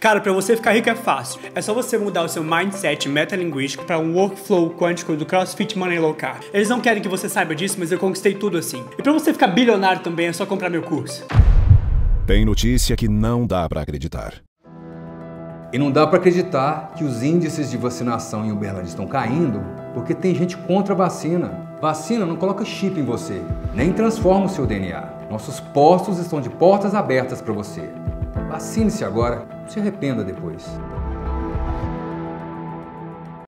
Cara, para você ficar rico é fácil. É só você mudar o seu mindset metalinguístico para um workflow quântico do CrossFit Money Low Carb. Eles não querem que você saiba disso, mas eu conquistei tudo assim. E para você ficar bilionário também é só comprar meu curso. Tem notícia que não dá para acreditar. E não dá para acreditar que os índices de vacinação em Uberlândia estão caindo porque tem gente contra a vacina. Vacina não coloca chip em você, nem transforma o seu DNA. Nossos postos estão de portas abertas para você. Vacine-se agora, se arrependa depois.